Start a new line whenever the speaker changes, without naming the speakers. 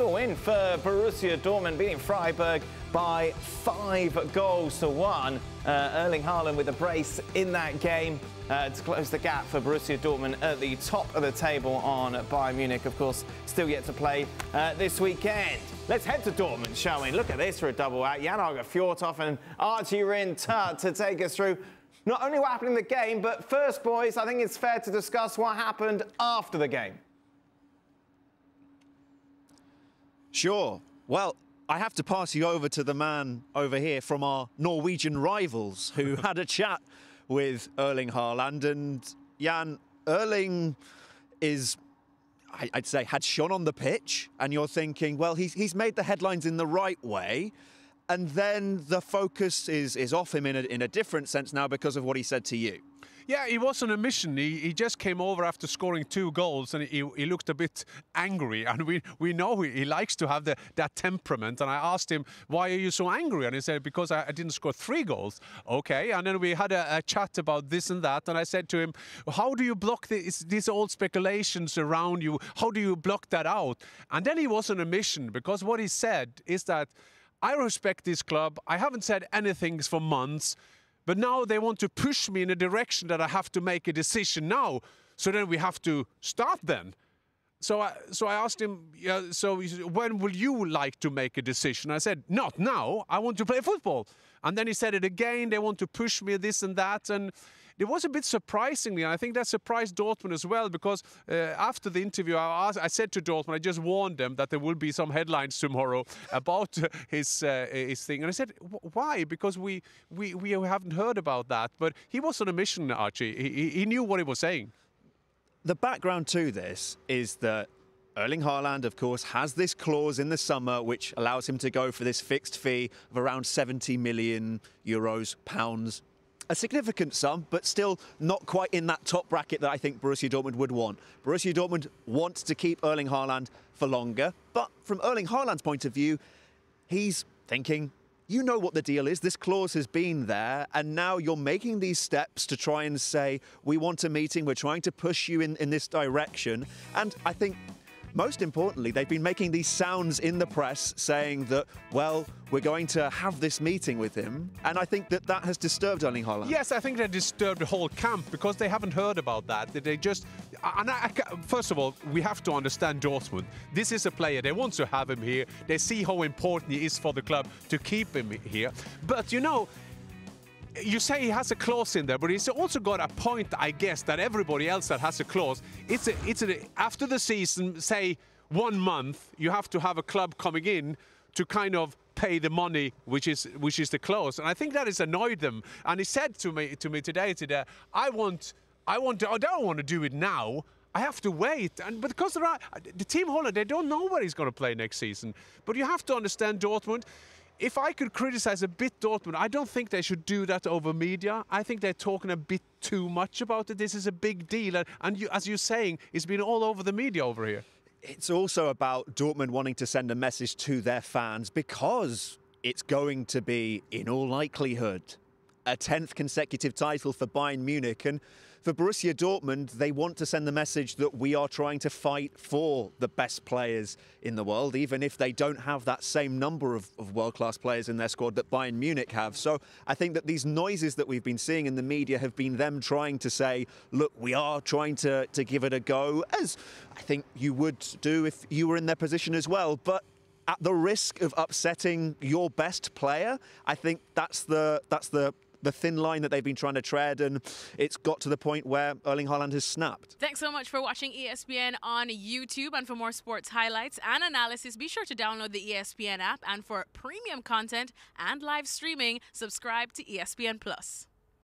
comfortable win for Borussia Dortmund, beating Freiburg by five goals to one. Uh, Erling Haaland with a brace in that game. Uh, to close the gap for Borussia Dortmund at the top of the table on Bayern Munich. Of course, still yet to play uh, this weekend. Let's head to Dortmund, shall we? Look at this for a double act. Jan-Åge Fjørtoft and Archie Rhind-Tutt to take us through not only what happened in the game, but first, boys, I think it's fair to discuss what happened after the game.
Sure. Well, I have to pass you over to the man over here from our Norwegian rivals who had a chat with Erling Haaland. And Jan, Erling is, I'd say, had shone on the pitch. And you're thinking, well, he's, he's made the headlines in the right way. And then the focus is, is off him in a, in a different sense now because of what he said to you.
Yeah, he was on a mission. He, he just came over after scoring two goals and he, he looked a bit angry. And we, we know he, he likes to have the, that temperament. And I asked him, Why are you so angry? And he said, Because I, I didn't score three goals. Okay. And then we had a, a, chat about this and that. And I said to him, How do you block these old speculations around you? How do you block that out? And then he was on a mission because what he said is that I respect this club. I haven't said anything for months. But now they want to push me in a direction that I have to make a decision now. So then we have to start then. So I, so I asked him, yeah, so said, when will you like to make a decision? I said, not now. I want to play football. And then he said it again. They want to push me this and that. And it was a bit surprisingly, and I think that surprised Dortmund as well, because uh, after the interview, I, asked, I, said to Dortmund, I just warned them that there will be some headlines tomorrow about his uh, his thing, and I said, why? Because we, we we haven't heard about that. But he was on a mission, Archie. He, he knew what he was saying.
The background to this is that Erling Haaland, of course, has this clause in the summer which allows him to go for this fixed fee of around 70 million euros, pounds a significant sum, but still not quite in that top bracket that I think Borussia Dortmund would want. Borussia Dortmund wants to keep Erling Haaland for longer, but from Erling Haaland's point of view, he's thinking, you know what the deal is. This clause has been there, and now you're making these steps to try and say, we want a meeting, we're trying to push you in, in this direction. And I think most importantly, they've been making these sounds in the press saying that, well, we're going to have this meeting with him. And I think that that has disturbed Erling Haaland.
Yes, I think that disturbed the whole camp because they haven't heard about that. They just, and I, first of all, we have to understand Dortmund. This is a player, they want to have him here. They see how important he is for the club to keep him here. But, you know, you say he has a clause in there, but he's also got a point, I guess, that everybody else that has a clause. It's a, it's a, after the season, say one month, you have to have a club coming in to kind of pay the money, which is which is the clause, and I think that has annoyed them. And he said to me to me today, today, uh, I want, I want, to, I don't want to do it now. I have to wait. And but because there are, the team Haaland, they don't know where he's going to play next season. But you have to understand Dortmund if I could criticize a bit Dortmund, I don't think they should do that over media. I think they're talking a bit too much about it. This is a big deal. And, you, as you're saying, it's been all over the media over here.
It's also about Dortmund wanting to send a message to their fans because it's going to be, in all likelihood, a 10th consecutive title for Bayern Munich. And for Borussia Dortmund, they want to send the message that we are trying to fight for the best players in the world, even if they don't have that same number of, of world class players in their squad that Bayern Munich have. So I think that these noises that we've been seeing in the media have been them trying to say, look, we are trying to, to give it a go, as I think you would do if you were in their position as well. But at the risk of upsetting your best player, I think that's the that's the the thin line that they've been trying to tread, and it's got to the point where Erling Haaland has snapped.
Thanks so much for watching ESPN on YouTube. And for more sports highlights and analysis, be sure to download the ESPN app. And for premium content and live streaming, subscribe to ESPN Plus.